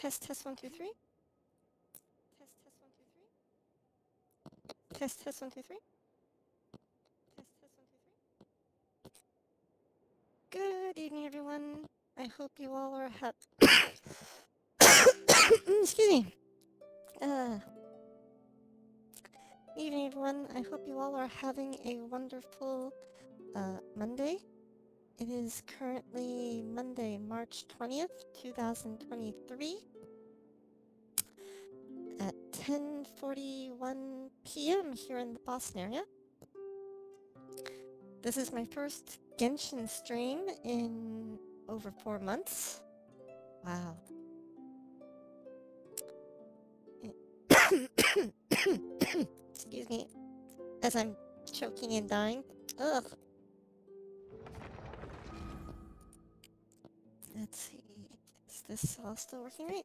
Test, test, one, two, three. Test, test, one, two, three. Test, test, one, two, three. Test, test, one, two, three. Good evening, everyone. I hope you all are hap- Excuse me. Uh, evening, everyone. I hope you all are having a wonderful uh, Monday. It is currently Monday, March 20th, 2023 at 10:41 p.m. here in the Boston area. This is my first Genshin stream in over 4 months. Wow. Excuse me as I'm choking and dying. Ugh. Let's see. Is this all still working right?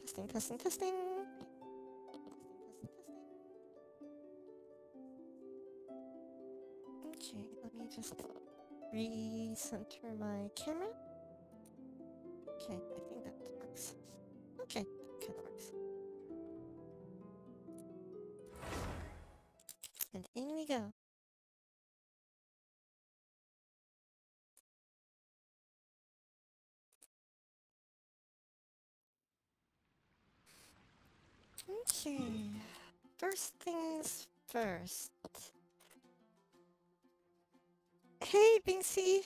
Testing, testing, testing. Okay, let me just recenter my camera. Okay, I think that works. Okay, kind of works. And in we go. Okay. First things first. Hey, Binksy.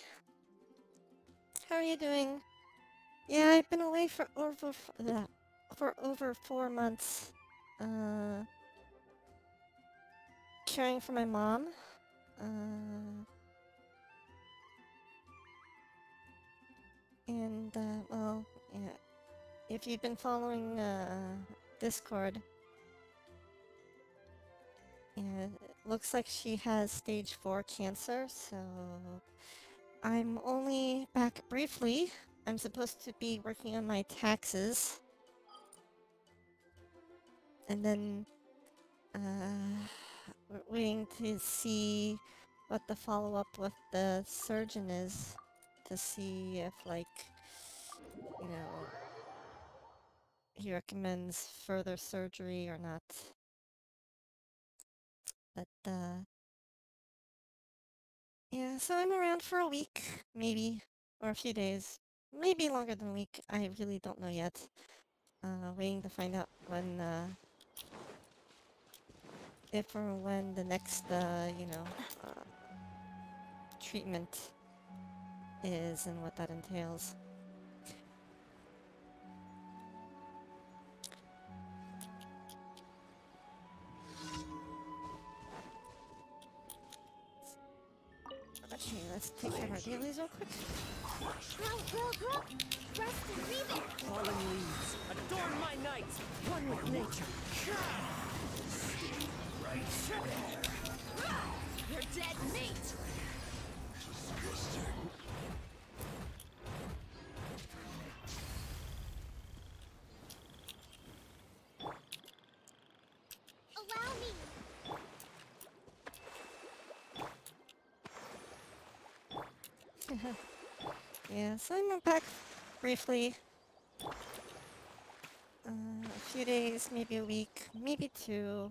How are you doing? Yeah, I've been away for over uh, for over four months. Uh, caring for my mom. Uh, and uh, well, yeah. If you've been following uh, Discord, it looks like she has stage four cancer. So I'm only back briefly. I'm supposed to be working on my taxes. And then uh, we're waiting to see what the follow-up with the surgeon is to see if like you know he recommends further surgery or not. But uh yeah, so I'm around for a week, maybe, or a few days. Maybe longer than a week. I really don't know yet. Uh, waiting to find out when, uh, if or when the next, uh, you know, uh, treatment is and what that entails. Let's take care of our dailies real quick. Grow, grow, grow! Rest and rebound! Fallen leaves, adorn my night, one with nature. Your dead mate! So I'm back briefly. Uh, a few days, maybe a week, maybe two.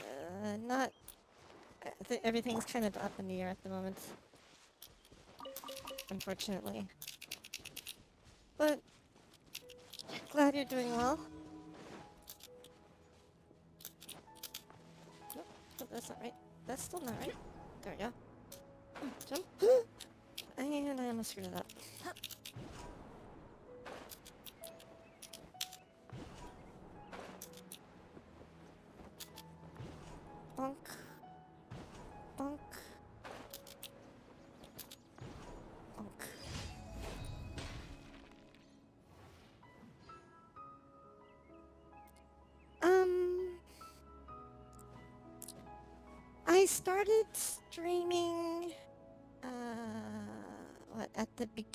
Uh, not... I everything's kind of up in the air at the moment. Unfortunately. But... Glad you're doing well. Nope, nope, that's not right. That's still not right. There we go. Jump. And I almost screwed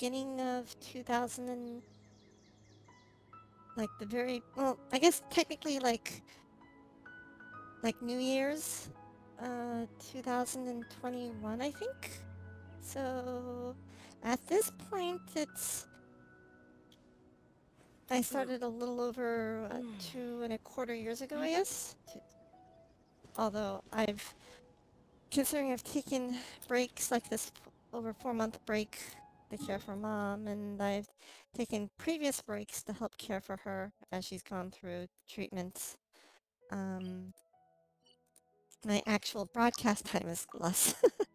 beginning of 2000 and, like the very, well, I guess technically like, like New Year's, uh, 2021, I think. So, at this point, it's I started a little over uh, two and a quarter years ago, I guess. Although I've, considering I've taken breaks like this over four month break to care for mom, and I've taken previous breaks to help care for her as she's gone through treatments. Um, my actual broadcast time is less.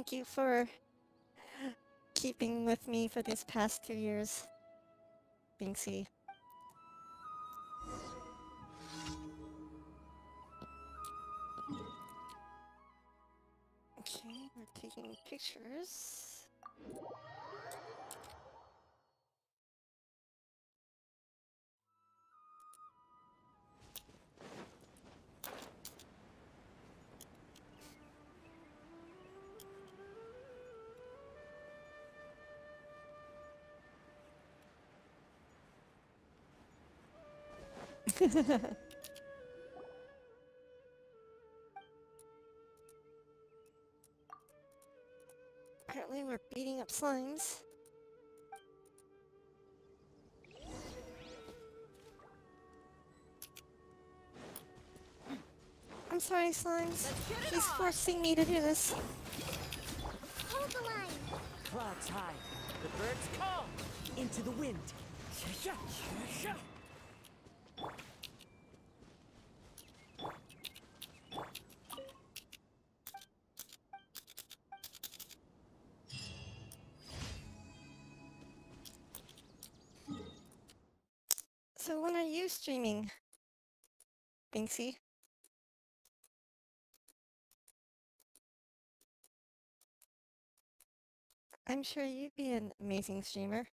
Thank you for keeping with me for these past two years, Binksy. Okay, we're taking pictures. Apparently we're beating up slimes. I'm sorry, slimes. He's forcing me to do this. Hold the line. Clouds high. The birds call. Into the wind. So when are you streaming, Binksy? I'm sure you'd be an amazing streamer.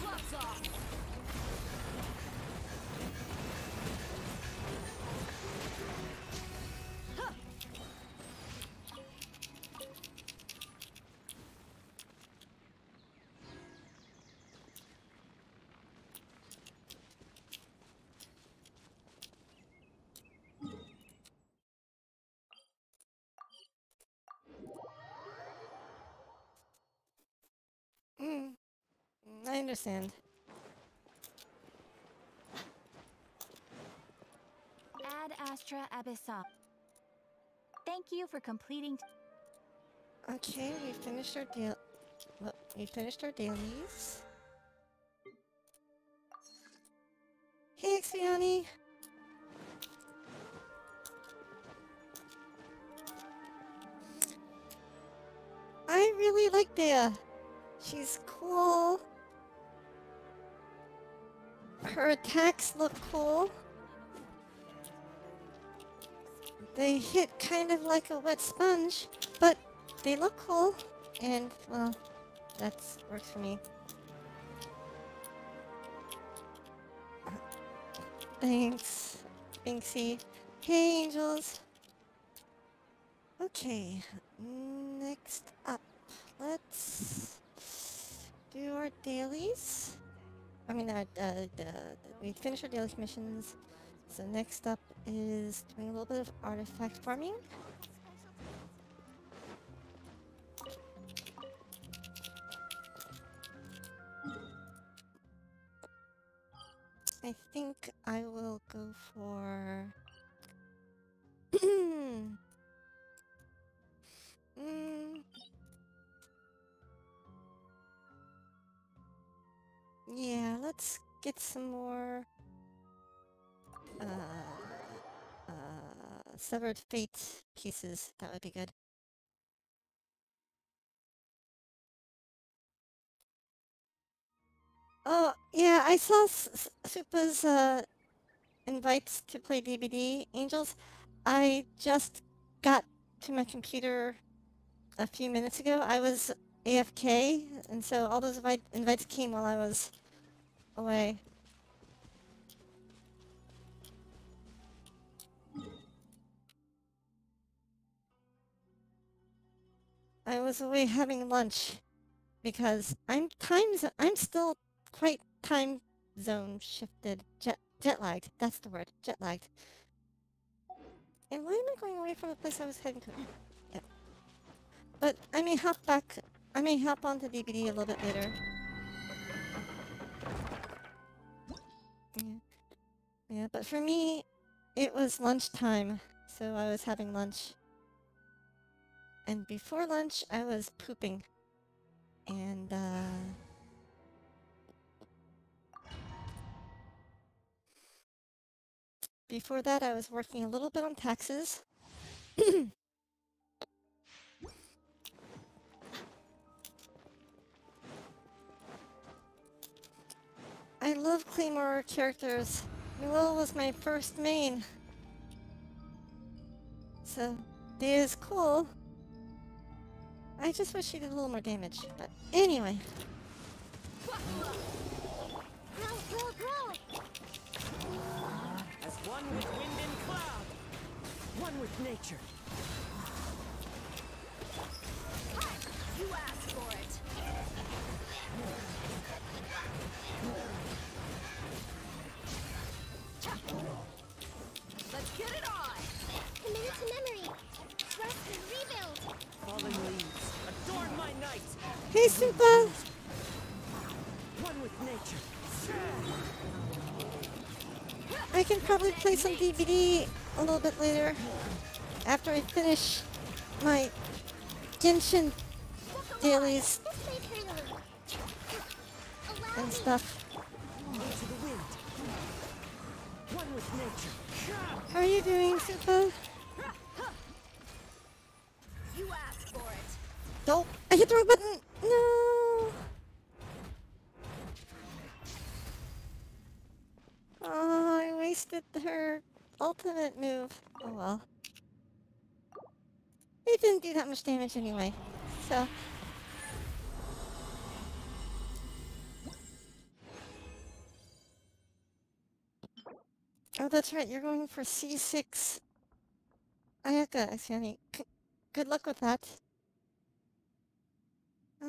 Gloves off. I understand. Ad Astra Abyssosque. Thank you for completing. Okay, we finished our deal. Well, we finished our dailies. Hey, Xiani. I really like Dehya. She's cool. Her attacks look cool. They hit kind of like a wet sponge, but they look cool. And, well, that works for me. Thanks, Binksy. Hey, angels. Okay, next up, let's do our dailies. I mean, uh, uh, we finished our daily missions. So next up is doing a little bit of artifact farming. I think I will go for. Get some more uh, uh, severed fate pieces. That would be good. Oh, yeah, I saw Supa's uh, invites to play DBD Angels. I just got to my computer a few minutes ago. I was AFK, and so all those invites came while I was away. I was away having lunch because I'm time I'm still quite time zone shifted, jet jet lagged. That's the word, jet lagged. And why am I going away from the place I was heading to? Yeah. But I may hop back. I may hop onto DBD a little bit later. Yeah. Yeah, but for me, it was lunchtime, so I was having lunch. And before lunch, I was pooping. And, uh... Before that, I was working a little bit on taxes. I love Claymore characters. Noelle was my first main. So, he is cool. I just wish he did a little more damage. But anyway! As one with wind and cloud. One with nature. You asked for it. I can probably play some DBD a little bit later after I finish my Genshin dailies and stuff. Much damage anyway, so. Oh, that's right, you're going for C6. Ayaka, Asiani. Good luck with that. Uh,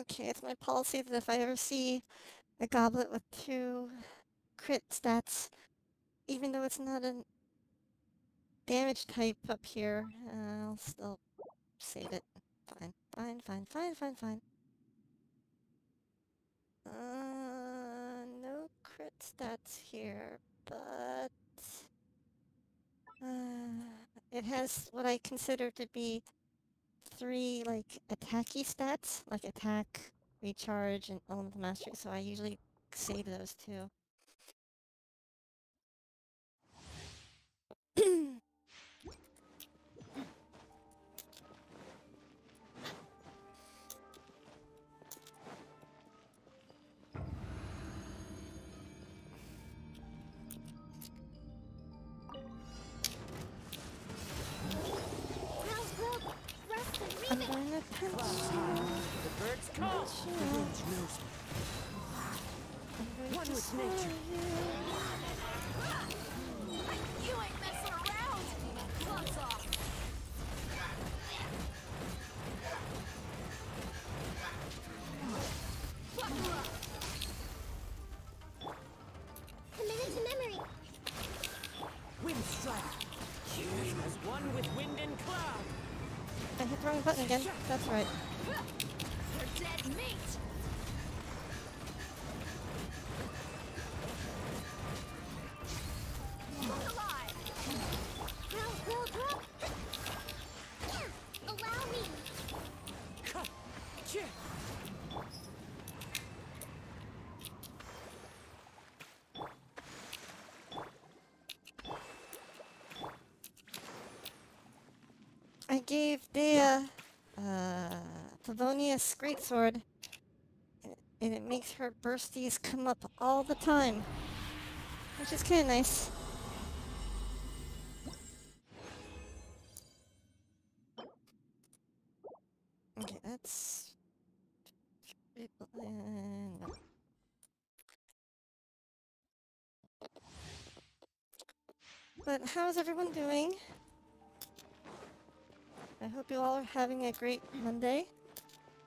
okay, it's my policy that if I ever see a goblet with two crit stats, even though it's not a damage type up here, uh, I'll still save it. Fine, fine, fine, fine, fine, fine. Uh, no crit stats here, but uh, it has what I consider to be three like attacky stats, like attack, recharge, and element mastery. So I usually save those too. knows me. One nature. you. Ain't messing around. Gloves off. Committed to memory. Wind strike. As one with wind and cloud. I hit the wrong button again. That's right. Favonius Greatsword, and it makes her bursties come up all the time, which is kind of nice. Okay, that's... But how's everyone doing? I hope you all are having a great Monday.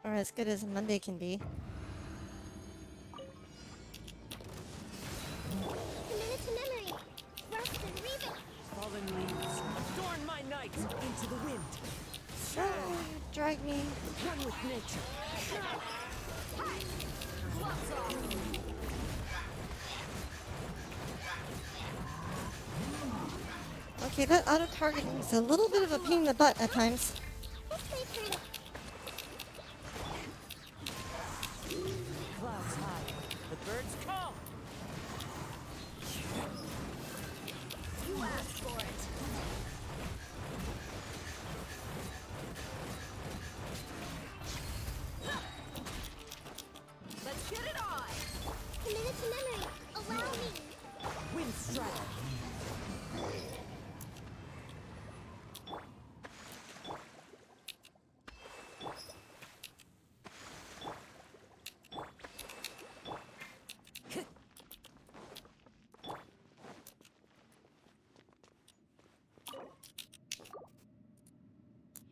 Or as good as a Monday can be. Commit to memory. Rest and rebuild. Fallen leaves. Adorn my night into the wind. Oh, drag me. One with nature. Okay, that auto targeting is a little bit of a pain in the butt at times.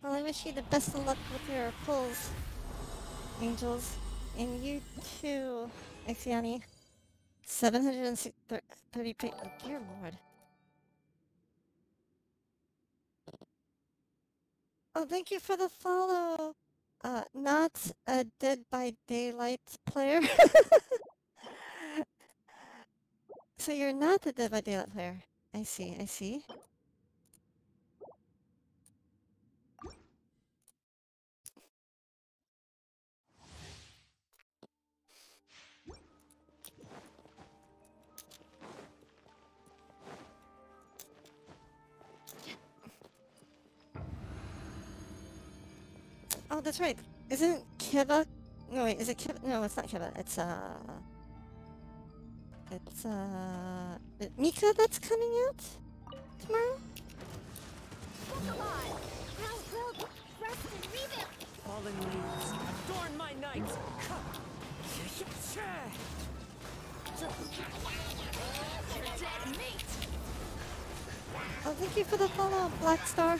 Well, I wish you the best of luck with your pulls, angels. And you too, Ixiani. 730 pa- oh, dear lord. Oh, thank you for the follow. Uh, not a Dead by Daylight player. so you're not the Dead by Daylight player. I see, I see. That's right. Isn't Kiba? No, wait. Is it Kiba? No, it's not Kiba. It's uh. It's uh. Mika that's coming out tomorrow. Come on. Ground growth. Rest and rebuild. Fallen leaves. Adorn my night. You're dead meat! Oh, thank you for the follow, Black Star.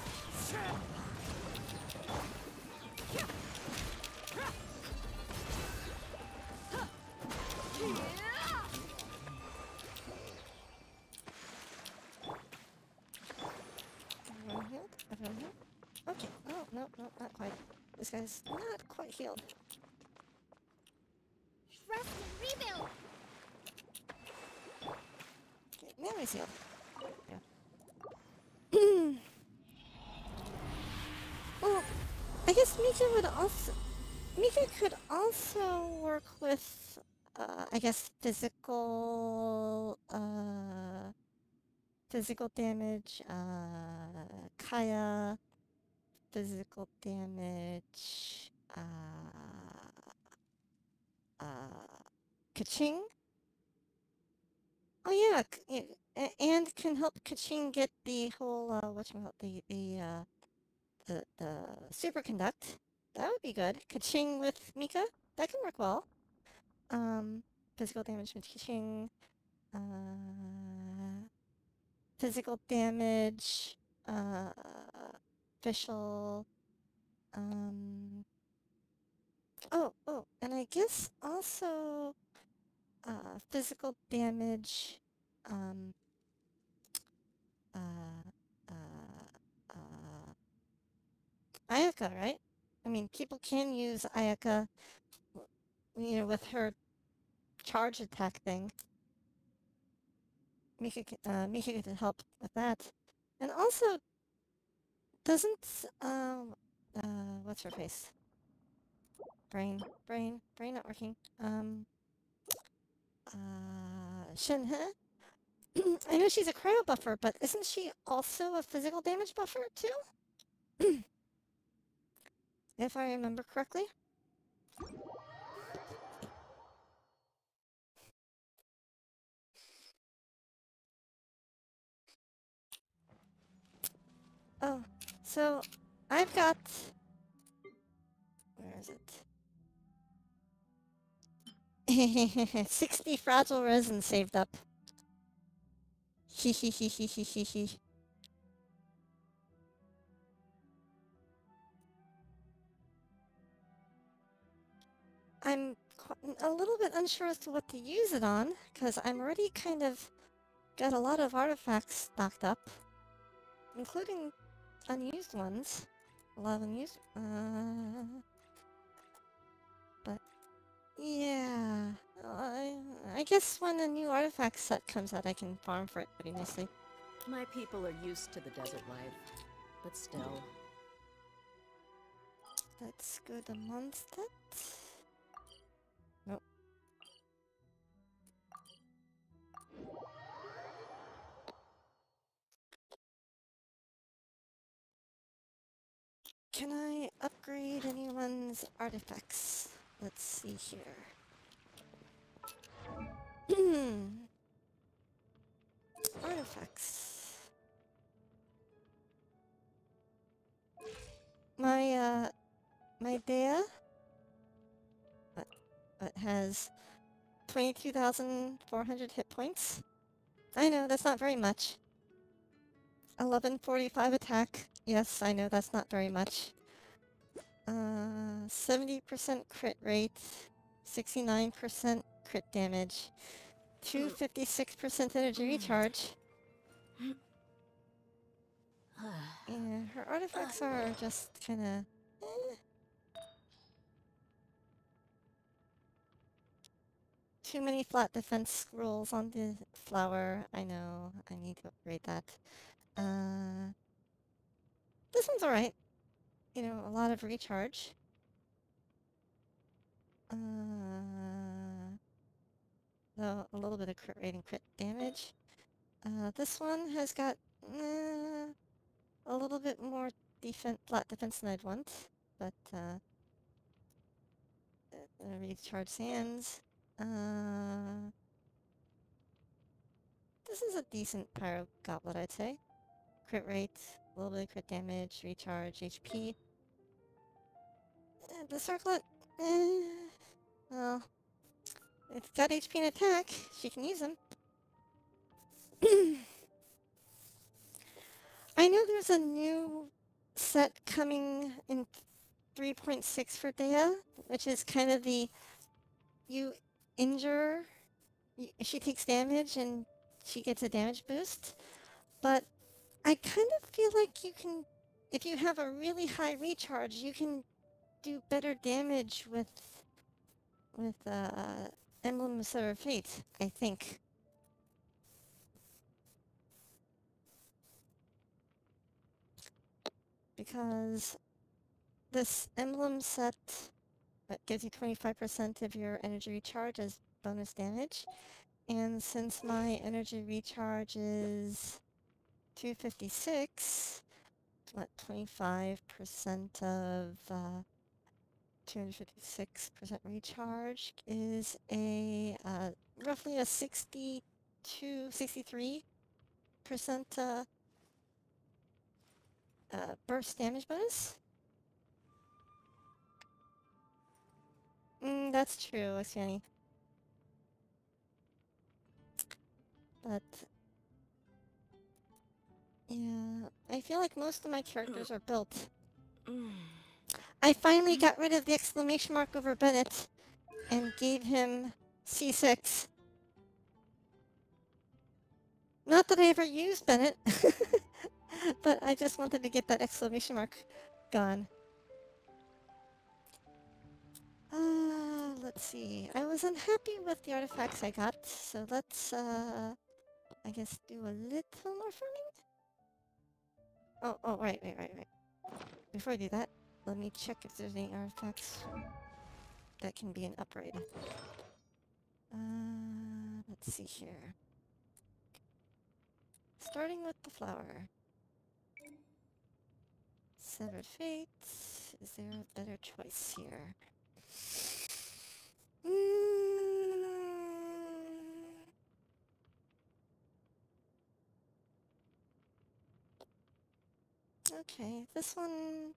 Not quite healed. Rebuild. Okay, now he's healed. Yeah. well, I guess Mika would also... Mika could also work with, uh, I guess, physical, uh, physical damage, uh, Kaeya, physical damage, uh, uh, Keqing. Oh yeah, and can help Keqing get the whole uh, whatchamacallit, the the uh, the the superconduct. That would be good. Keqing with Mika, that can work well. Um, physical damage with Keqing. Uh, physical damage. Uh, official. Um. Oh, oh, and I guess also uh, physical damage, um, uh, uh, uh, Ayaka, right? I mean, people can use Ayaka, you know, with her charge attack thing. Mika, uh, Mika could help with that. And also, doesn't, um, uh, what's her face? Brain, brain, brain not working. Um, uh, Shenhe? I know she's a cryo buffer, but isn't she also a physical damage buffer too? if I remember correctly. Oh, so I've got. Where is it? 60 fragile resin saved up. I'm a little bit unsure as to what to use it on, because I'm already kind of got a lot of artifacts stocked up, including unused ones. A lot of unused. Uh, but yeah, I, I guess when a new artifact set comes out, I can farm for it pretty nicely. My people are used to the desert life, but still. Let's go to Mondstadt. Can I upgrade anyone's artifacts? Let's see here. artifacts. My, uh, my Dehya uh, it has 22,400 hit points. I know, that's not very much. 1145 attack. Yes, I know, that's not very much. Uh, 70% crit rate, 69% crit damage, 256% energy recharge. Yeah, her artifacts are just kinda... eh. Too many flat defense scrolls on the flower. I know, I need to upgrade that. Uh, this one's alright. You know, a lot of recharge. Uh, though a little bit of crit rate and crit damage. Uh, this one has got uh, a little bit more defense, flat defense than I'd want, but uh, uh, recharge sands. Uh, this is a decent pyro goblet, I'd say. Crit rate, a little bit of crit damage, recharge, HP. Uh, the circlet, eh, well, it's got HP and attack. She can use them. I know there's a new set coming in 3.6 for Dehya, which is kind of the you injure, y- she takes damage and she gets a damage boost. But I kind of feel like you can, if you have a really high recharge, you can do better damage with with uh, Emblem of Sever Fate. I think. Because this emblem set uh, gives you 25% of your energy recharge as bonus damage. And since my energy recharge is 256, what, 25% of uh, 256% recharge is a uh, roughly a 62, 63% uh, uh, burst damage bonus. Mm, that's true, Oceani. But yeah, I feel like most of my characters are built. I finally got rid of the exclamation mark over Bennett and gave him C6 Not that I ever used Bennett, but I just wanted to get that exclamation mark gone. Uh, let's see. I was unhappy with the artifacts I got, so let's, uh, I guess do a little more farming? Oh, oh, right, right, right, right. Before I do that, let me check if there's any artifacts that can be an upgrade. Uh, let's see here. Starting with the flower. Severed Fate. Is there a better choice here? Mm. Okay, this one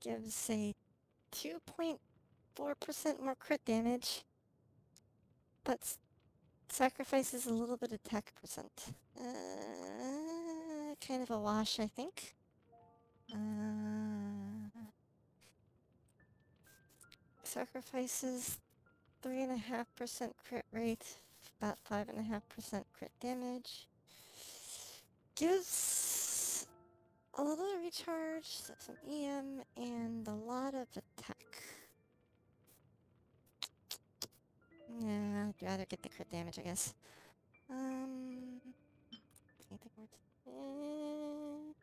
gives a 2.4% more crit damage, but sacrifices a little bit of attack percent. Uh, kind of a wash, I think. Uh, sacrifices 3.5% crit rate, about 5.5% crit damage. Gives a little recharge, some EM, and a lot of attack. Yeah, I'd rather get the crit damage, I guess. Um, anything more? to-.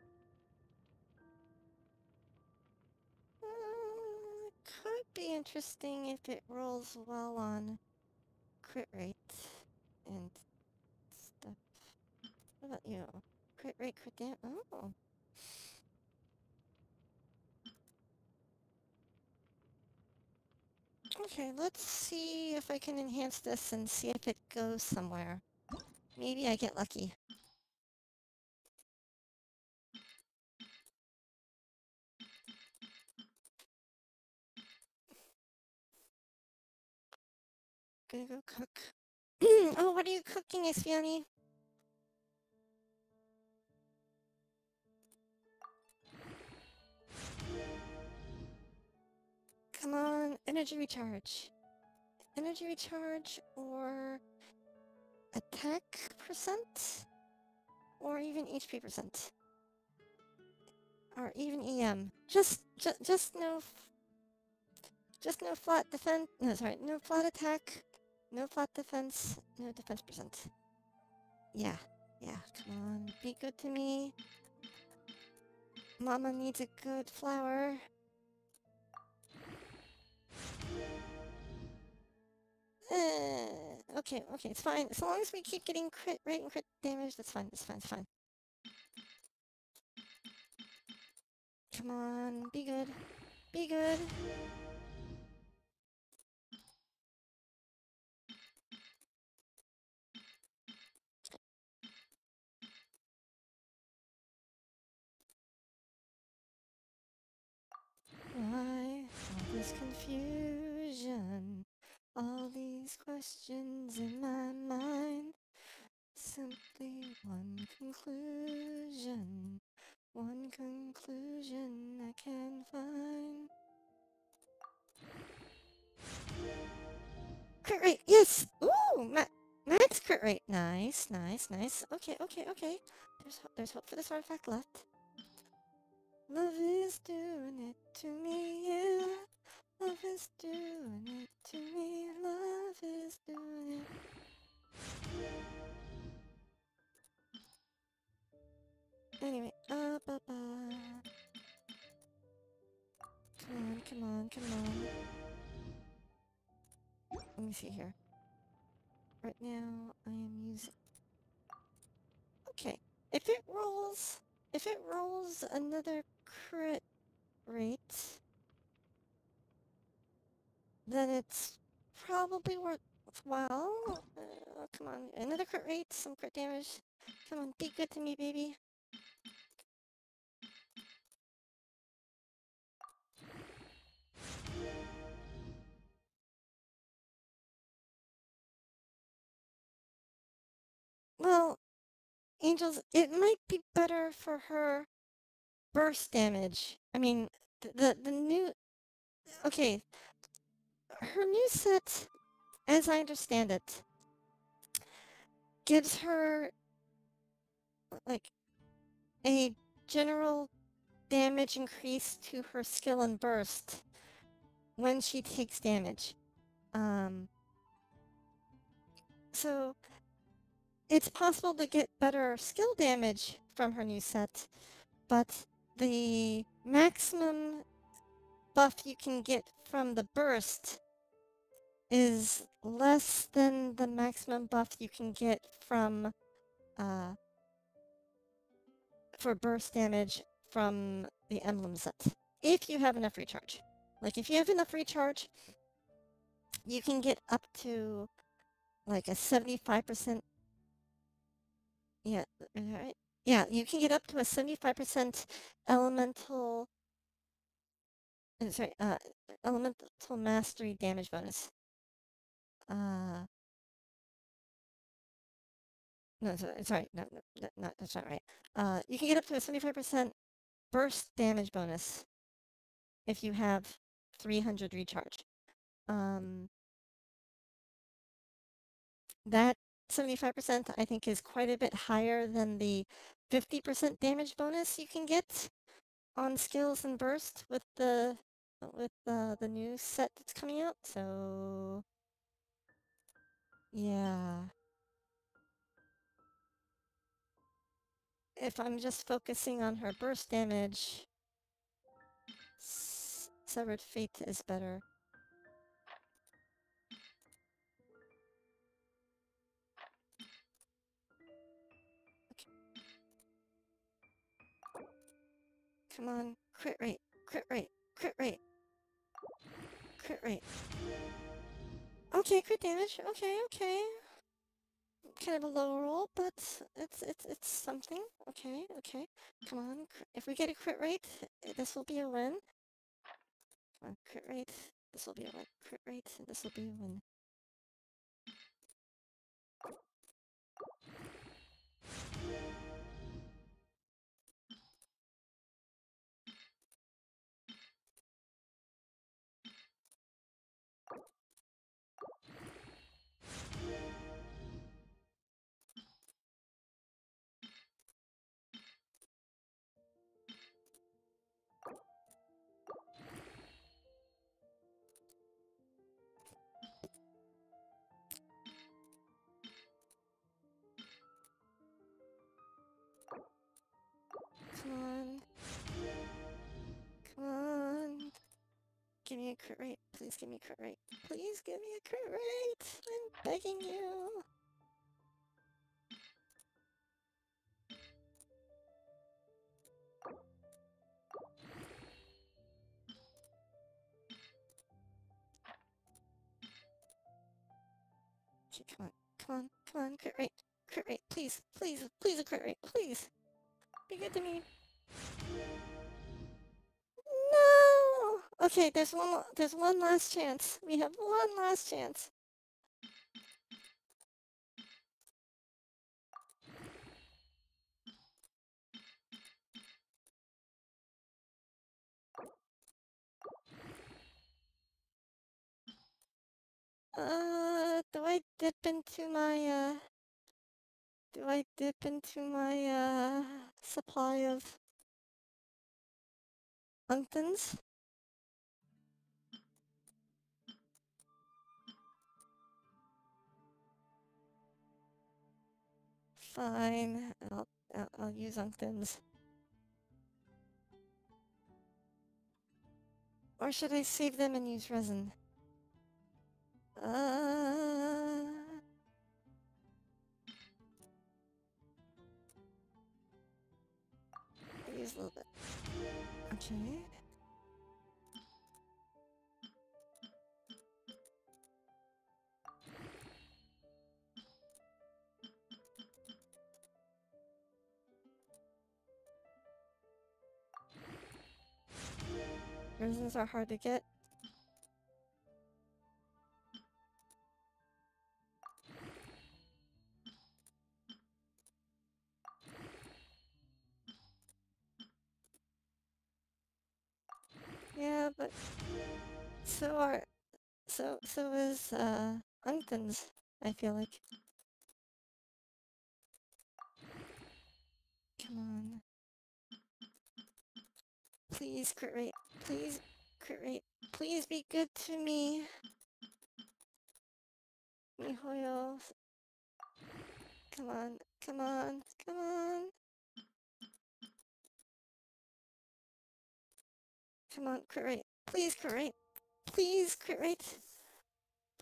Uh, could be interesting if it rolls well on crit rate and stuff. What about you? Crit rate, crit damage? Oh. Okay, let's see if I can enhance this and see if it goes somewhere. Maybe I get lucky. Gonna go cook. oh, what are you cooking, Espioni? Come on, energy recharge. Energy recharge or attack percent? Or even HP percent? Or even EM. Just, ju just no, just no flat defense, no sorry, no flat attack, no flat defense, no defense percent. Yeah, yeah, come on, be good to me. Mama needs a good flower. Okay, okay, it's fine. As long as we keep getting crit rate and crit damage, that's fine, that's fine, that's fine. Come on, be good. Be good. Why all this confusion? All these questions in my mind. Simply one conclusion. One conclusion I can find. Crit rate, yes! Ooh, ma max crit rate. Nice, nice, nice. Okay, okay, okay. There's ho- there's hope for this artifact left. Love is doing it to me, yeah. Love is doing it to me. Love is doing it. Anyway, up, up, up. Come on, come on, come on. Let me see here. Right now, I am using... Okay, if it rolls... If it rolls another crit rate, then it's probably worthwhile. Uh, come on, another crit rate, some crit damage. Come on, be good to me, baby. Well, Angels, it might be better for her burst damage. I mean, th- the the new okay, her new set, as I understand it, gives her like a general damage increase to her skill and burst when she takes damage. Um, so it's possible to get better skill damage from her new set, but the maximum buff you can get from the burst is less than the maximum buff you can get from uh, for burst damage from the emblem set. If you have enough recharge. Like if you have enough recharge, you can get up to like a 75% yeah, right. Yeah, you can get up to a 75% elemental uh, sorry, uh elemental mastery damage bonus. Uh no, sorry, sorry, no, no, that's not right. Uh, you can get up to a 75% burst damage bonus if you have 300 recharge. Um, that 75% I think is quite a bit higher than the 50% damage bonus you can get on skills and burst with the with the the new set that's coming out. So yeah. If I'm just focusing on her burst damage, Severed Fate is better. Come on, crit rate, crit rate, crit rate. Crit rate. Okay, crit damage. Okay, okay. Kind of a low roll, but it's it's it's something. Okay, okay. Come on. If we get a crit rate, this will be a win. Come on, crit rate. This will be a win. Crit rate. This will be a win. Crit rate. Please give me a crit rate. Please give me a crit rate. I'm begging you. Okay, come on. Come on. Come on. Crit rate. Crit rate. Please. Please. Please a crit rate. Please. Be good to me. Okay, there's one. There's one last chance. We have one last chance. Uh, do I dip into my, uh, do I dip into my, uh, supply of Unctons? Fine, I'll, I'll, I'll use Unctons. Or should I save them and use resin? Uh... Use a little bit. Okay. Resins are hard to get. Yeah, but so are so so is uh Unctons, I feel like. Come on. Please crit rate. Please crit rate. Please be good to me. MiHoYo. Come on. Come on. Come on. Come on, crit rate. Please crit rate. Please crit rate.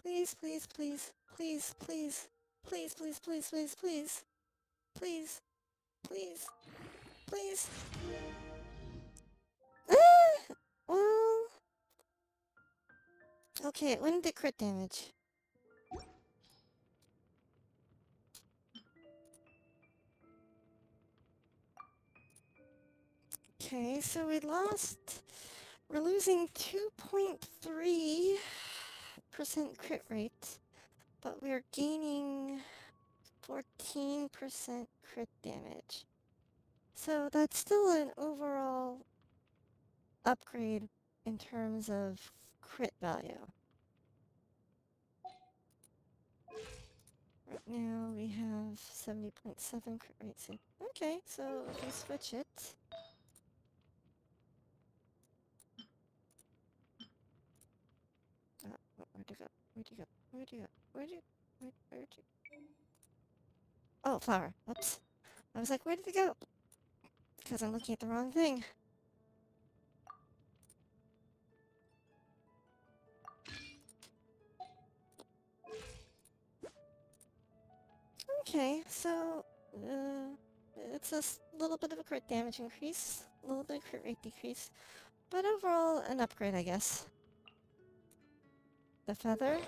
Please, please, please, please, please, please, please, please, please, please, please, please, please. Well. Okay, it wouldn't do crit damage. Okay, so we lost. We're losing 2.3% crit rate, but we're gaining 14% crit damage. So that's still an overall upgrade in terms of crit value. Right now we have 70.7 crit rate. Okay, so if we switch it. Uh, where'd you go? Where'd you go? Where'd you go? Where'd you? Where, where'd you? Oh, flower. Oops. I was like, where did it go? Because I'm looking at the wrong thing. Okay, so uh, it's a little bit of a crit damage increase, a little bit of crit rate decrease, but overall an upgrade, I guess. The feather.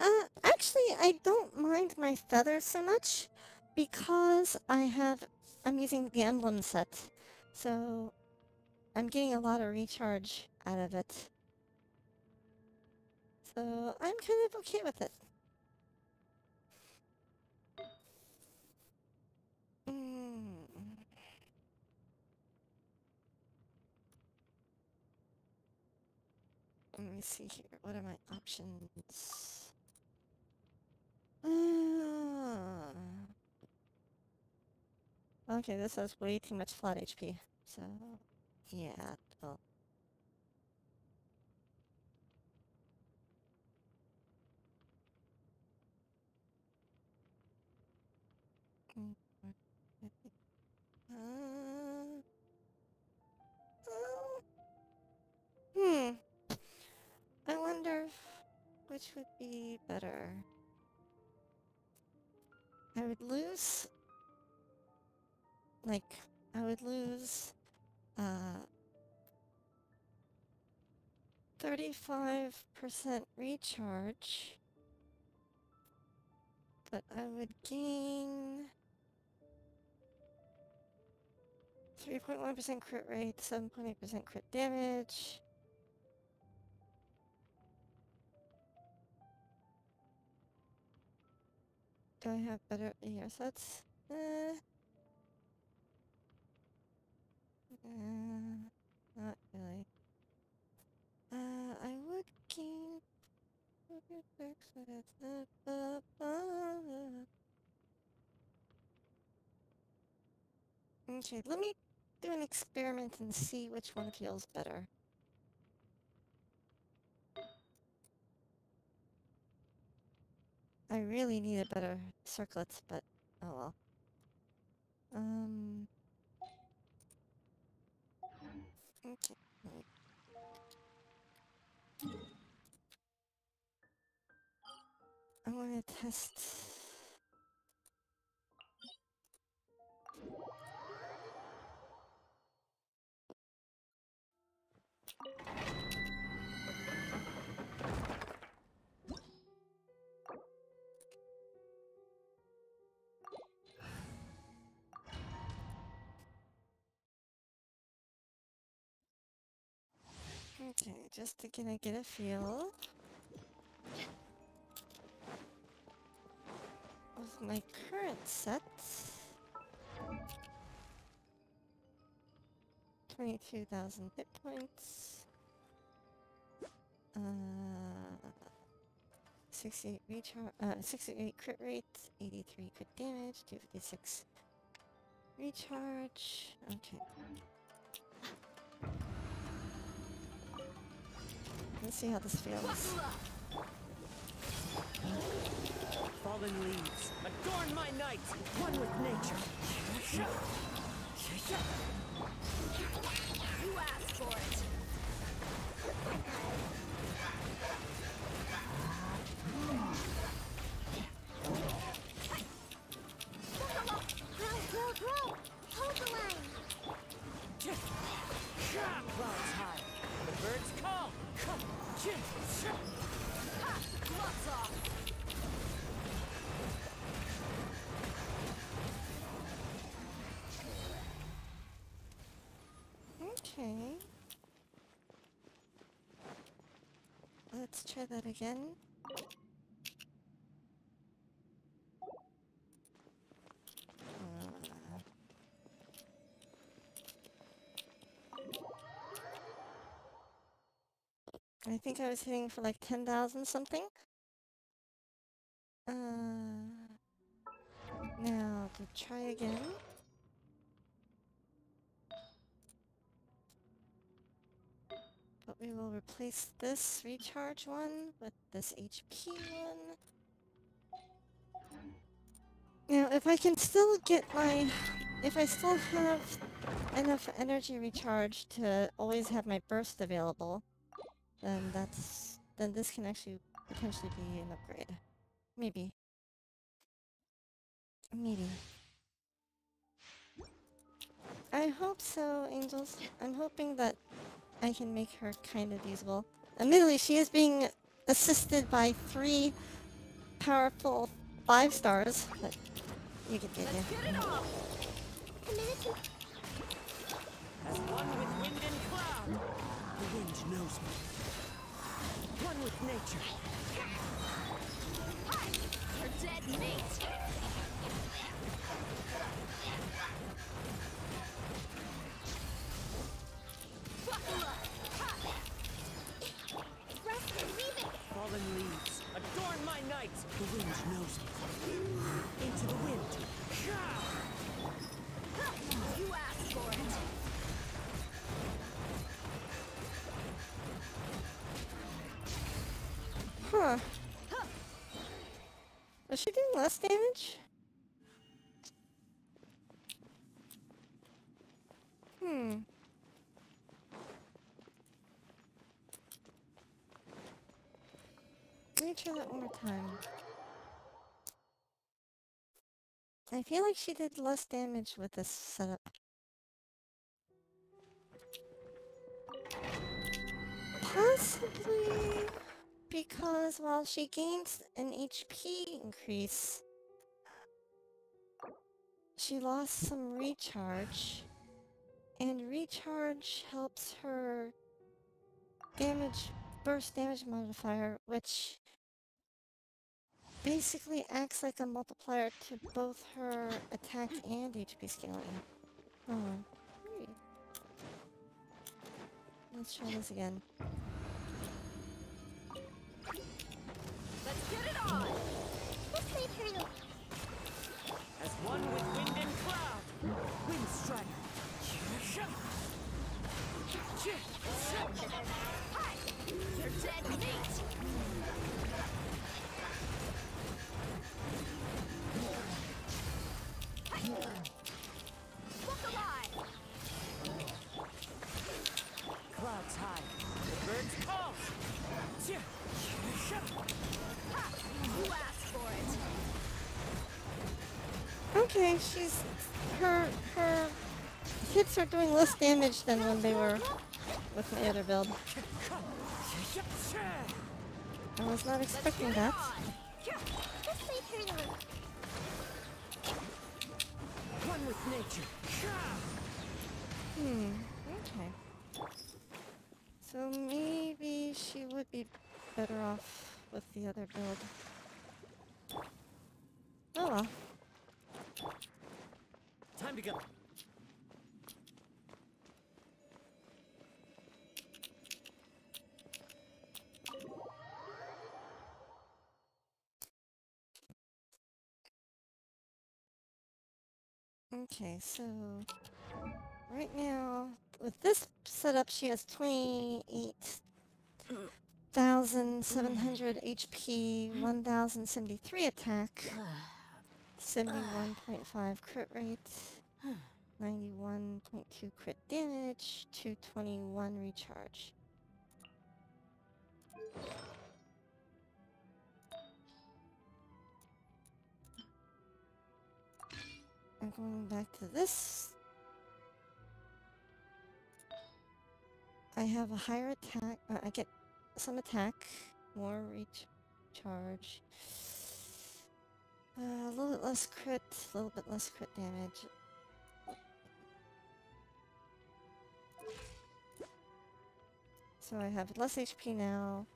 Uh, actually, I don't mind my feather so much because I have, I'm using the emblem set, so I'm getting a lot of recharge out of it. So I'm kind of okay with it. Mm. Let me see here. What are my options? Ah. Okay, this has way too much flat HP. So, yeah. Mm, what- what the- Uh, uh, hmm. I wonder which would be better. I would lose, like, I would lose, uh, 35% recharge, but I would gain 3.1% crit rate, 7.8% crit damage. Do I have better AR sets? Uh, uh, not really. Uh, I would gain. Okay, let me do an experiment and see which one feels better. I really need a better circlets, but oh well. Um. Okay. I want to test. Okay, just to kind of get a feel of my current set. 22,000 hit points. Uh, 68 recharge, uh, 68 crit rate, 83 crit damage, 256 recharge. Okay. Let's see how this feels. Fallen leaves, adorn my night, one with nature. You asked for it. Okay. Let's try that again. I think I was hitting for like 10,000 something. Uh, now to try again. But we will replace this recharge one with this HP one. Now, if I can still get my... If I still have enough energy recharge to always have my burst available, then that's... Then this can actually potentially be an upgrade. Maybe. Maybe. I hope so, Angels. I'm hoping that I can make her kind of usable. Admittedly, she is being assisted by three powerful five stars, but you get the idea. Get it off. Committed to As one with wind and cloud, the wind knows me. With nature. Dead mate. Huh. Was she doing less damage? Hmm. Let me try that one more time. I feel like she did less damage with this setup. Possibly because while she gains an HP increase, she lost some recharge, and recharge helps her damage burst damage modifier, which basically acts like a multiplier to both her attack and HP scaling. Let's try this again. Hi! Your dead mate. Are doing less damage than when they were with my other build. I was not expecting that. One with nature. Hmm. Okay. So maybe she would be better off with the other build. Oh well. Time to go. Okay, so right now with this setup, she has twenty-eight thousand seven hundred HP, one thousand seventy-three attack, seventy-one point five crit rate, ninety-one point two crit damage, two twenty-one recharge. I'm going back to this. I have a higher attack. Uh, I get some attack, more recharge. Uh, a little bit less crit, a little bit less crit damage. So I have less HP now,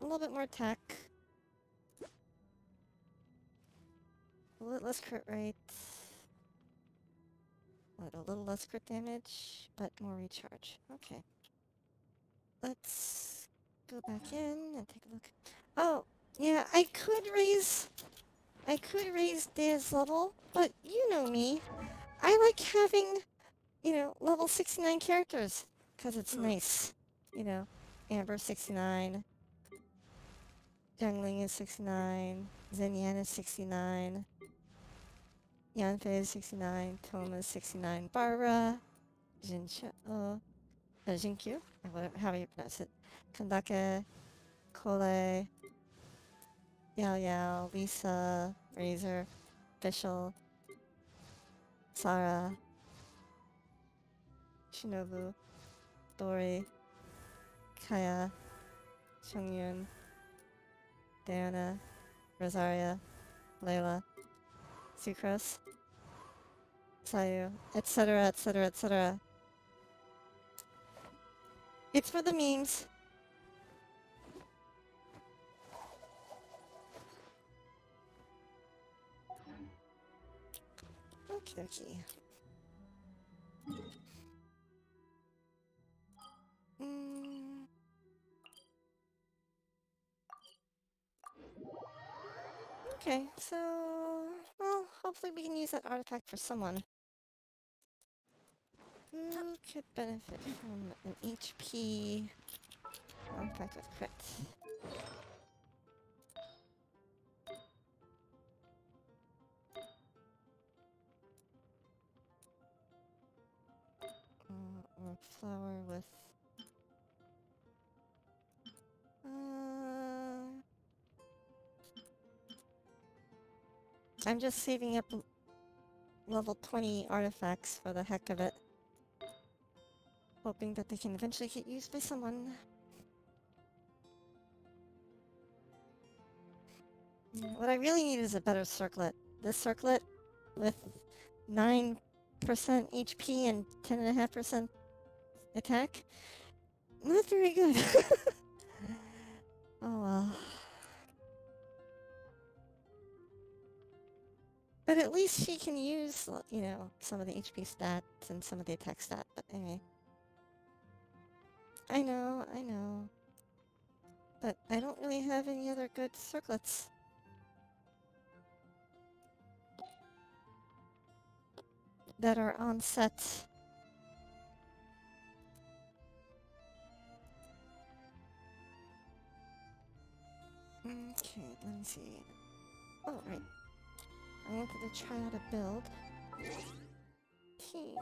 a little bit more attack, a little bit less crit rate, but a little less crit damage, but more recharge. Okay. Let's go back in and take a look. Oh, yeah, I could raise... I could raise Dehya's level, but you know me. I like having, you know, level 69 characters, because it's mm. nice. You know, Amber 69, Xiangling is 69, Xinyan is 69, Yanfei 69, Thoma is 69, Barbara, Xingqiu, uh, Xingqiu, however you pronounce it, Candace, Collei, Yao Yao, Lisa, Razor, Bishal, Sara, Shinobu, Dori, Kaeya, Chongyun, Diona, Rosaria, Layla, Sucrose, Sayu, etc., etc., etc. It's for the memes. Okie dokie. Mm. Okay, so, well, hopefully we can use that artifact for someone. Who could benefit from an HP artifact with crit? Uh, or flower with... Uh, I'm just saving up level 20 artifacts for the heck of it. Hoping that they can eventually get used by someone. What I really need is a better circlet. This circlet with 9% HP and 10.5% attack? Not very good. oh well. But at least she can use, you know, some of the HP stats and some of the attack stat. But anyway. I know, I know. But I don't really have any other good circlets. That are on set. Okay, let me see. Oh, right. I wanted to try out a build. Team.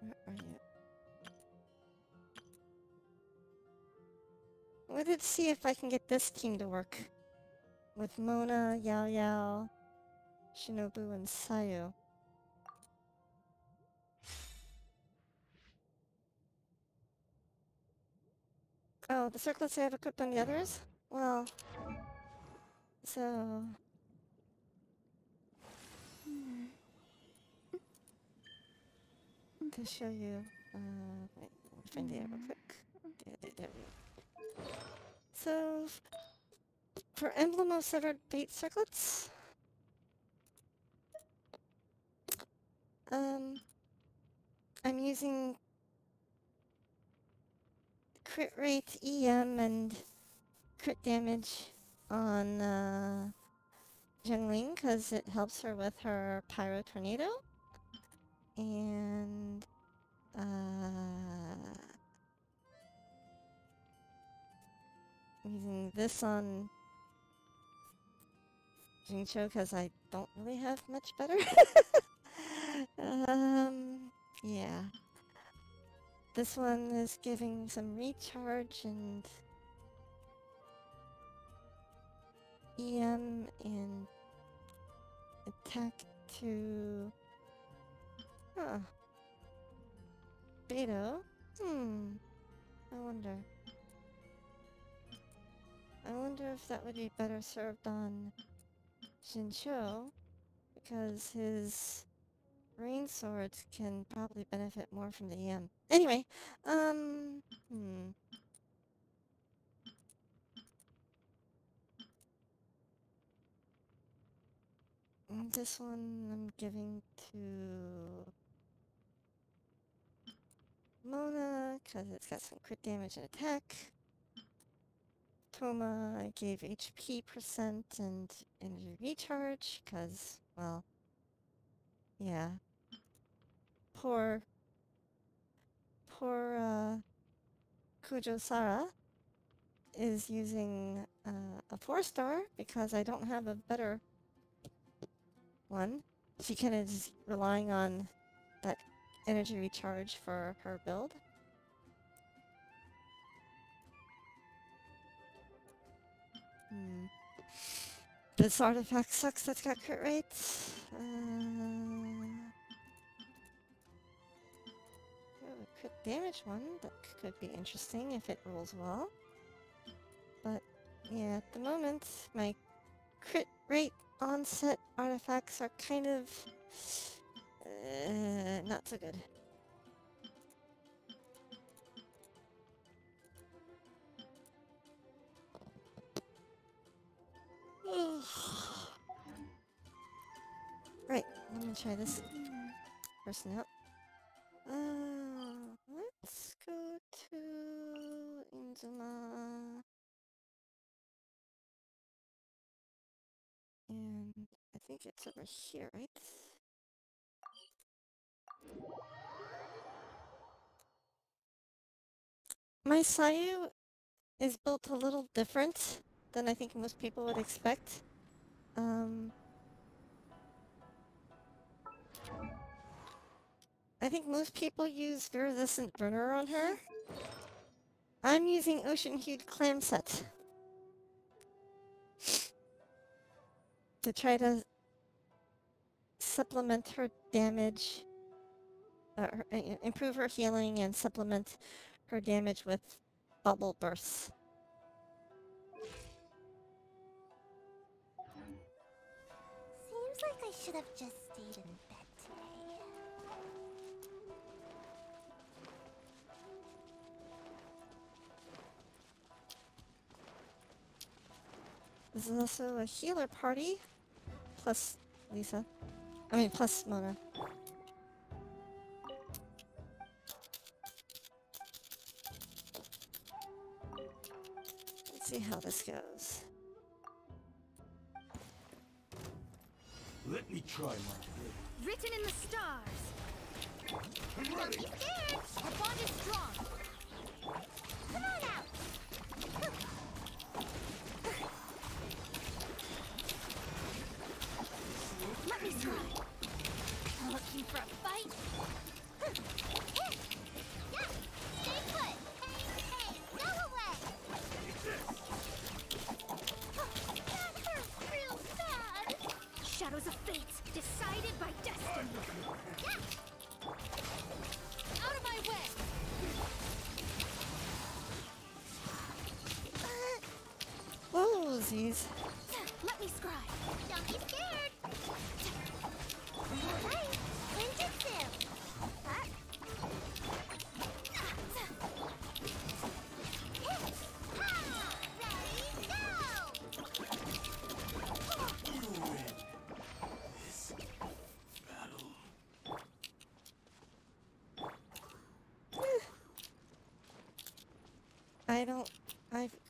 Where are you? To see if I can get this team to work. With Mona, Yao Yao, Shinobu, and Sayu. Oh, the circlets I have equipped on the others? Well, so... To show you, uh, wait, find the real quick. There, there, there we go. So, for Emblem of Severed Fate circlets, um, I'm using crit rate, EM, and crit damage on uh, Xiangling because it helps her with her Pyro Tornado. And uh, using this on Xingqiu because I don't really have much better. um, yeah. This one is giving some recharge and EM and attack to huh. Beidou? Hmm. I wonder. I wonder if that would be better served on Xingqiu, because his rain swords can probably benefit more from the EM. Anyway, um, hmm. Mm, This one I'm giving to Mona because it's got some crit damage and attack. Thoma I gave HP percent and energy recharge because, well, yeah. Poor, poor uh, Kujou Sara is using uh, a four star because I don't have a better one. She kind of is relying on that energy recharge for her build. Hmm. This artifact sucks that's got crit rates. Uh, oh, a crit damage one that could be interesting if it rolls well. But yeah, at the moment, my crit rate onset artifacts are kind of uh, not so good. right, let me try this person out. Uh, let's go to Inazuma. And I think it's over here, right? My Sayu is built a little different than I think most people would expect. Um, I think most people use Viridescent Venerer on her. I'm using Ocean Hued Clam Set. to try to supplement her damage, uh, her, improve her healing and supplement her damage with bubble bursts. Seems like I should have just stayed in bed today. This is also a healer party, plus Lisa. I mean, plus Mona. See how this goes. Let me try my blade. Written in the stars. I'm Don't be scared! Our bond is strong. Come on out! Let me try. I'm looking for a Out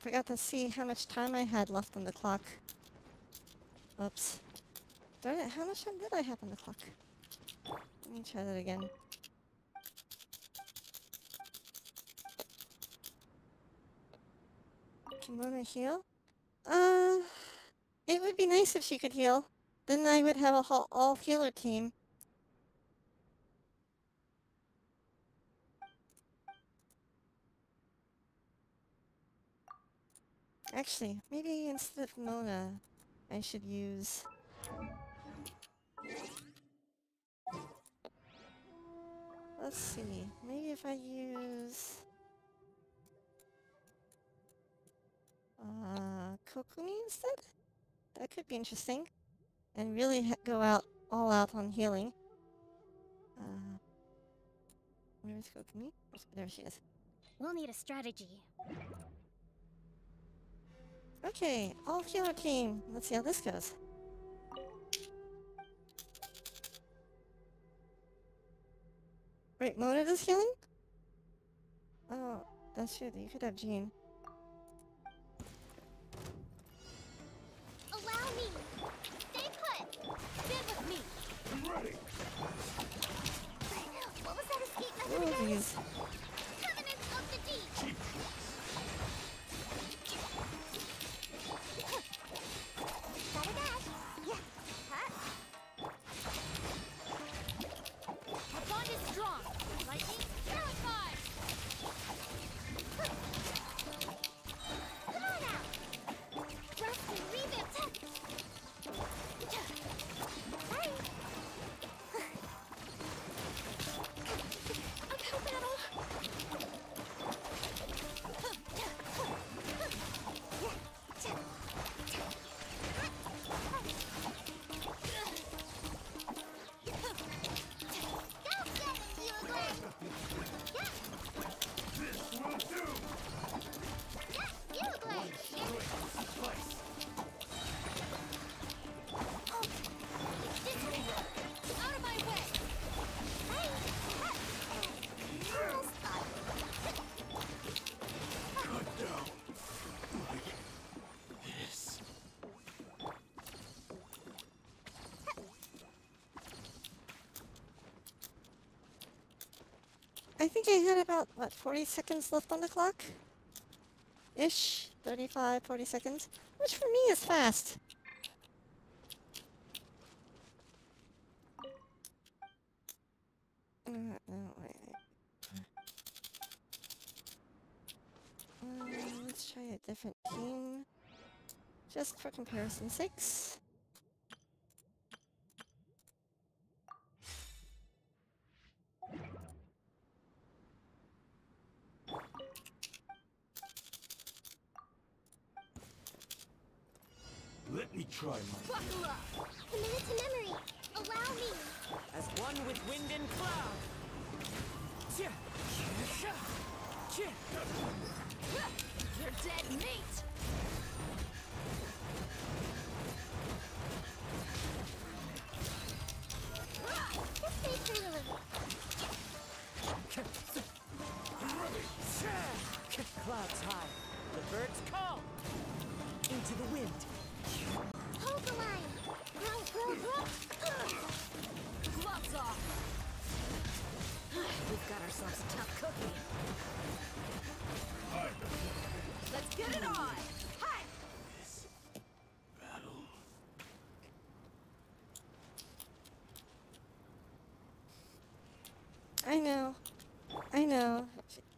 forgot to see how much time I had left on the clock. Oops. Darn it, how much time did I have on the clock? Let me try that again. Kimona heal? Uh, it would be nice if she could heal. Then I would have a whole, all healer team. Actually, maybe instead of Mona, I should use... Let's see, maybe if I use... Uh, Kokomi instead? That could be interesting. And really go out, all out on healing. Uh, where's Kokomi? Where's- There she is. We'll need a strategy. Okay, all healer team. Let's see how this goes. Wait, Mona does healing? Oh, that's true. You could have Jean. Allow me. Stay put. Stand with me. I'm ready. What was that escape What method again? I think I had about, what, 40 seconds left on the clock? Ish. 35, 40 seconds. Which for me is fast. Uh. Uh, let's try a different team. Just for comparison's sakes.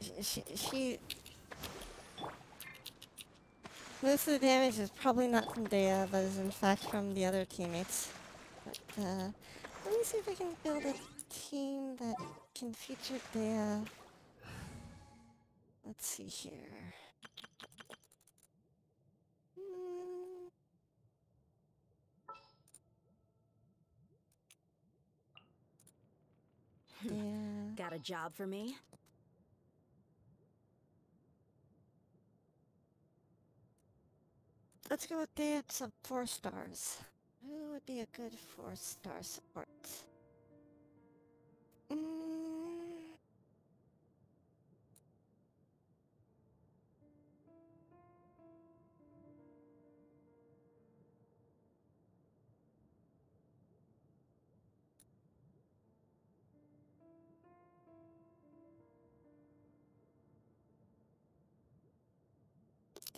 She, she, she... Most of the damage is probably not from Dehya, but is in fact from the other teammates. But, uh, let me see if I can build a team that can feature Dehya. Let's see here. Hmm. Dehya. Got a job for me? let's go with Dan some four stars. Who would be a good four star support?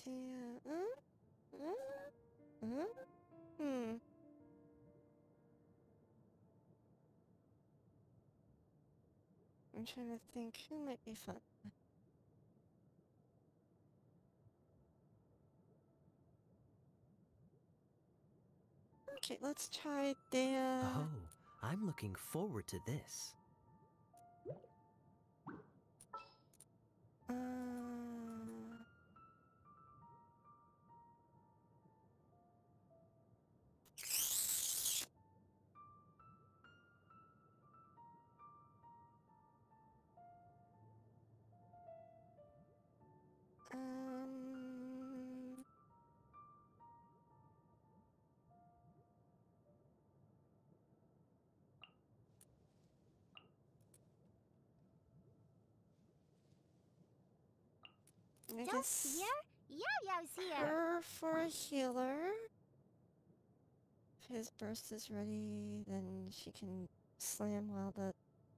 Mm. I'm trying to think who might be fun. Okay, let's try Dehya. Oh, I'm looking forward to this. Uh, I fear. Yo-yo's here. her for a healer. If his burst is ready, then she can slam while the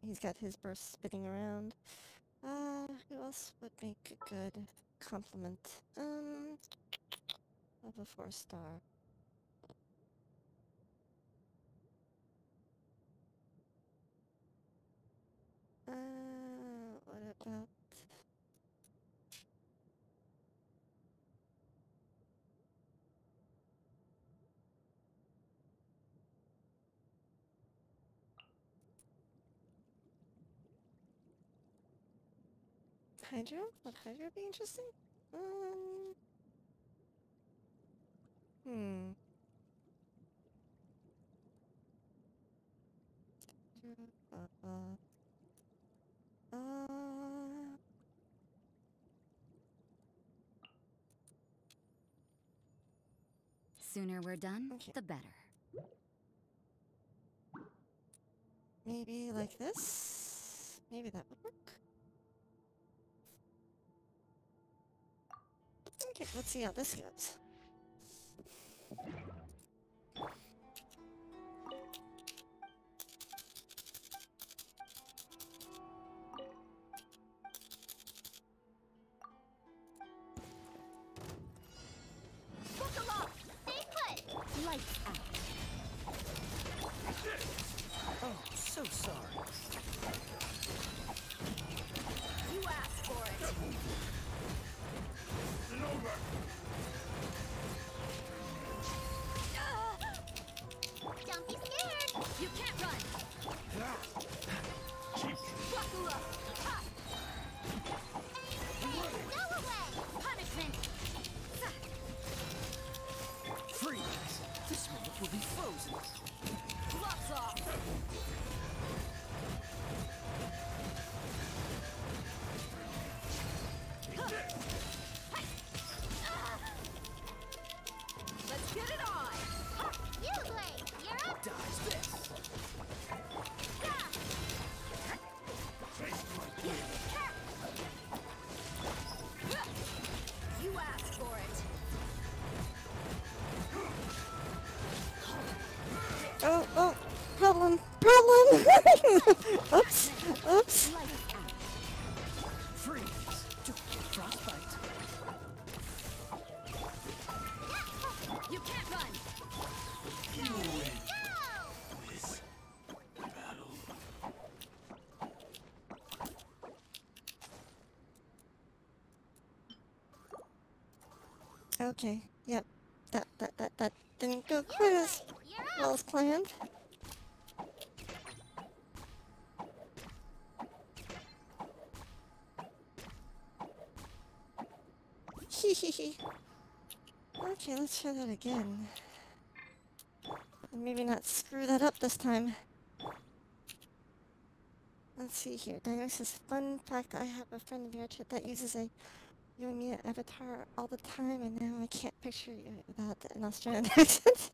he's got his burst spinning around. Uh, who else would make a good complement? Um, of a four star. Uh, what about? Hydra? Would Hydra be interesting? Um. Hmm. Uh, uh, uh, Sooner we're done, Okay. the better. maybe like this? Maybe that would work. Okay, let's see how this goes. Okay, yep. That, that, that, that didn't go quite as well as planned. Hehehe. okay, let's try that again. Maybe not screw that up this time. Let's see here. Dino says, fun fact, I have a friend of yours that uses a you and me avatar all the time, and now I can't picture you without an Australian accent.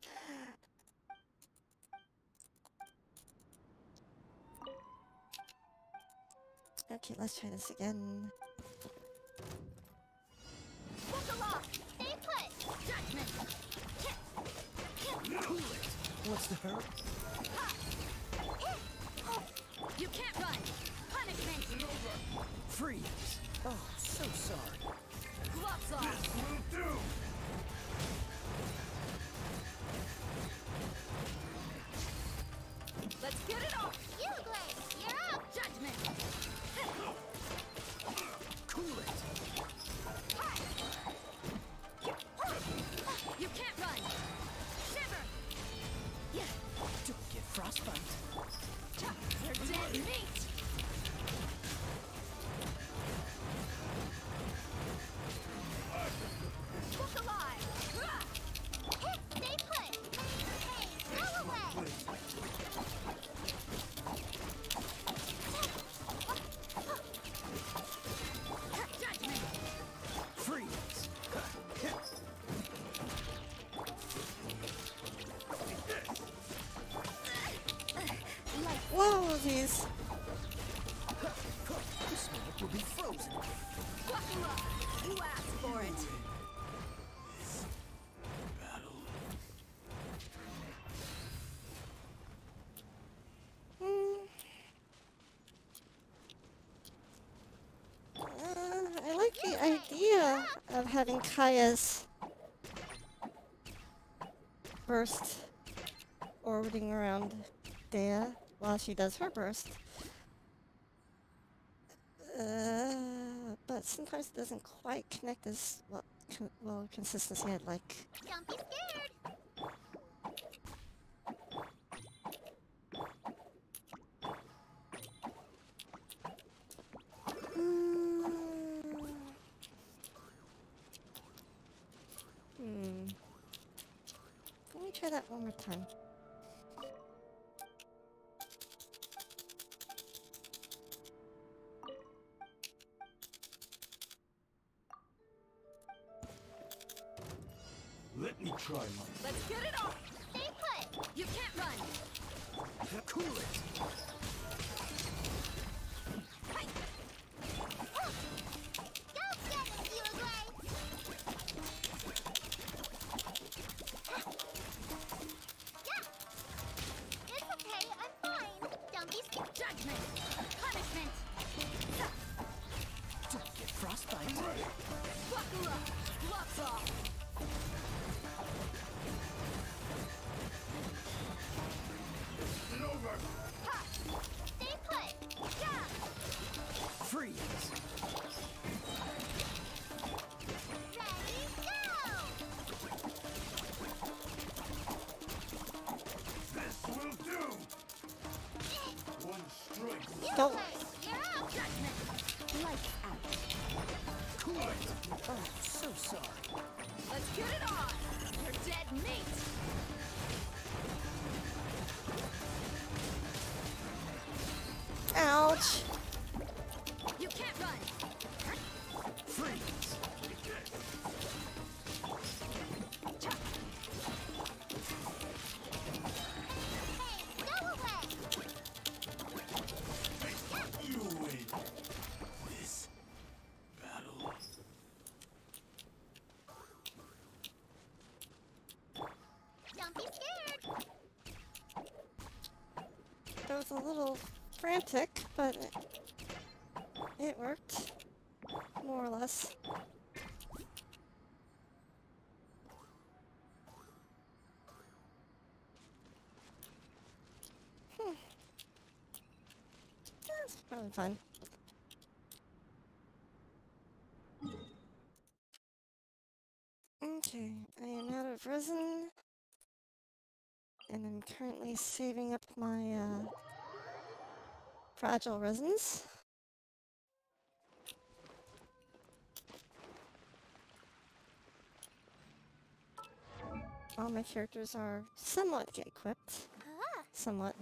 okay, let's try this again. Book aloft. Stay put. Judgment. What's the hurry? You can't run. Punishment. Freeze! Oh, so sorry. Kaeya's burst orbiting around Dehya while she does her burst. Uh, but sometimes it doesn't quite connect as well, well consistency I'd like. Don't be time. Ouch! Frantic, but it, it worked. More or less. Hmm. That's probably fun. Okay, I am out of resin. And I'm currently saving up my uh, fragile resins. All my characters are somewhat equipped. Ah. Somewhat.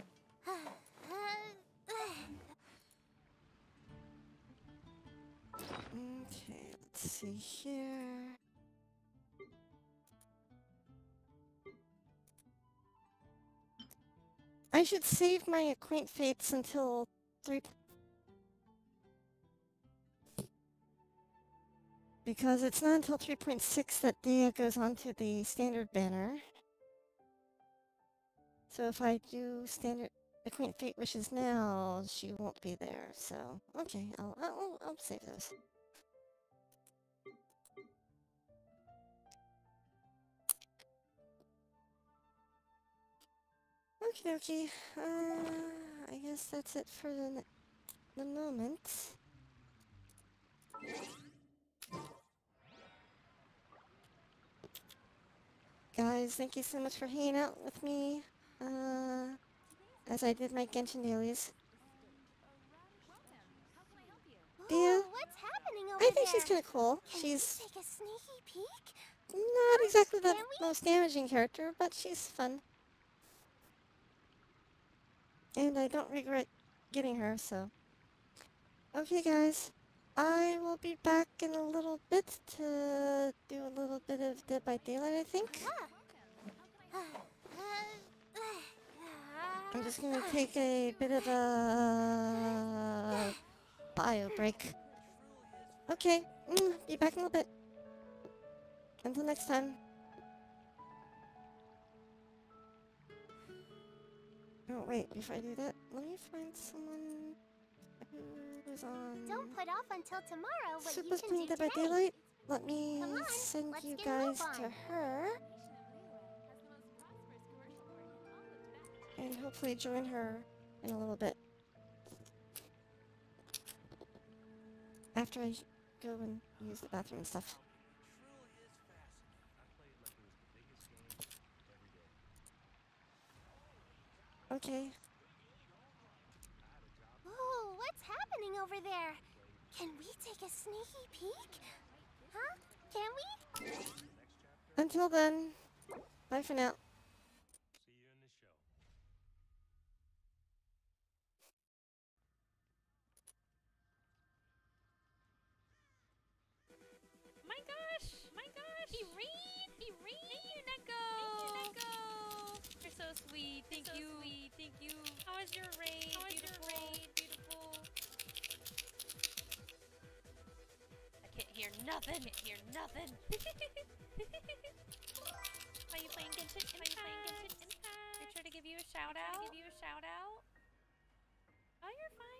Okay, let's see here. I should save my acquaint fates until three. Because it's not until 3.6 that Dehya goes onto the standard banner. So if I do standard, the Queen Fate wishes now, she won't be there. So, okay, I'll, I'll, I'll save this. Okie dokie. Uh... I guess that's it for the, the moment. Guys, thank you so much for hanging out with me. Uh, as I did my Genshin dailies. Ooh, Yeah. what's happening over I think there? she's kind of cool. Can She's take a sneaky peek? not exactly the most damaging character, but she's fun. And I don't regret getting her, so. Okay, guys. I will be back in a little bit to do a little bit of Dead by Daylight, I think. I'm just gonna take a bit of a bio break. Okay, mm, be back in a little bit. Until next time. Oh wait, before I do that, let me find someone who's on Don't put off until tomorrow what Super you can do Dead by. Daylight. Let me on, send you get a move guys to her and hopefully join her in a little bit. After I go and use the bathroom and stuff. Okay. Ooh, what's happening over there? Can we take a sneaky peek? Huh? Can we? Until then, bye for now. So sweet. Thank so you. Sweet. Thank you. How was your raid? How was your raid? Beautiful. I can't hear nothing. I can't hear nothing. Are you playing Genshin Impact? Are you playing Genshin Impact? Make sure to give you a shout out. Give you a shout out. Oh, you're fine.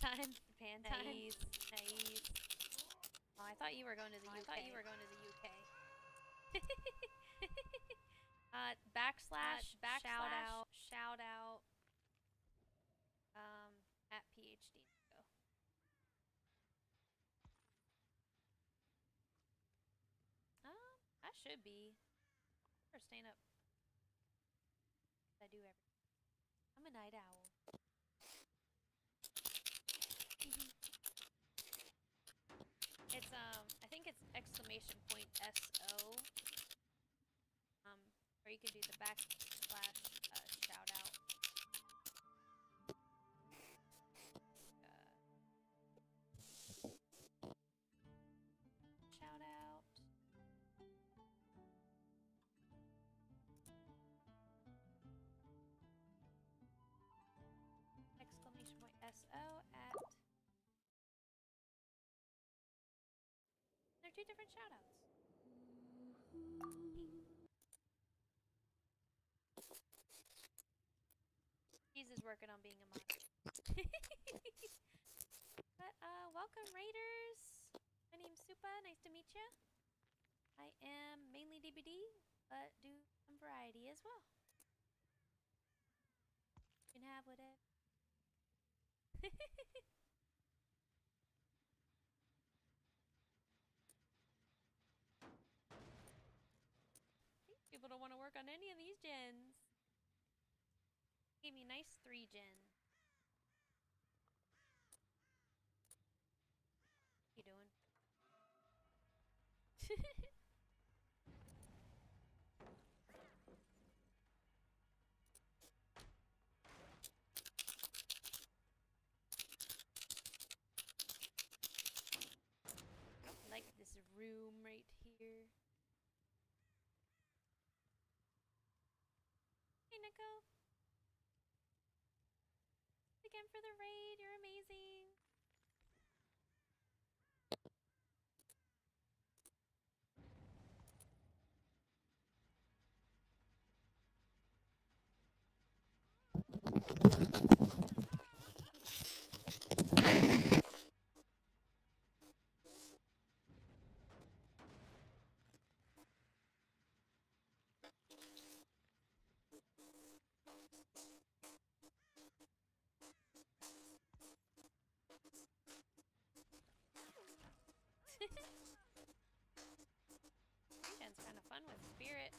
Time. Pan time. Nice. Nice. Oh, I thought you were going to the UK. I thought you were going to the UK. uh, backslash, backslash, shout out, shout out. Um, at PhD. Go. Um, I should be. Or staying up. I do everything. I'm a night owl. It's um, I think it's exclamation point S O. Um, or you the backslash uh, shout out. Uh, shout. Exclamation point S O at They're two different shoutouts. Cheese is working on being a mod. but uh, welcome Raiders. My name's Supa. Nice to meet you. I am mainly DBD, but do some variety as well. You can have whatever. People don't want to work on any of these gens. Gave me nice three gen. again for the raid. You're amazing. Regen's kind of fun with spirit.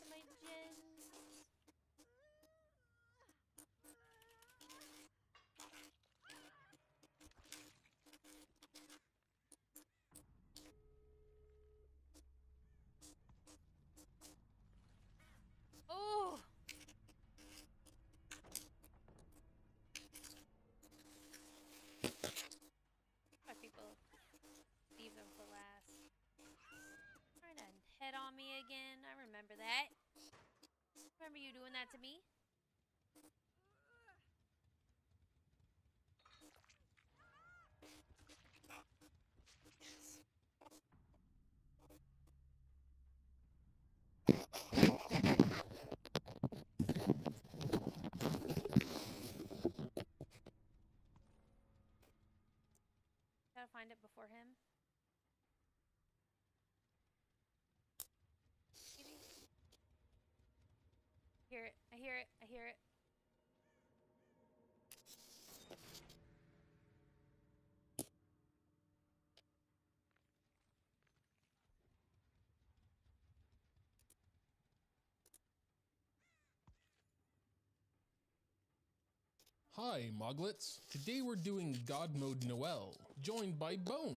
To my. Oh! People leave them for last? Trying to head on me again. That. Remember you doing that to me? Gotta find it before him. Maybe. Hear it. I hear it. I hear it. Hi, Moglets. Today we're doing God Mode Noelle, joined by Bone.